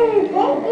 Oh!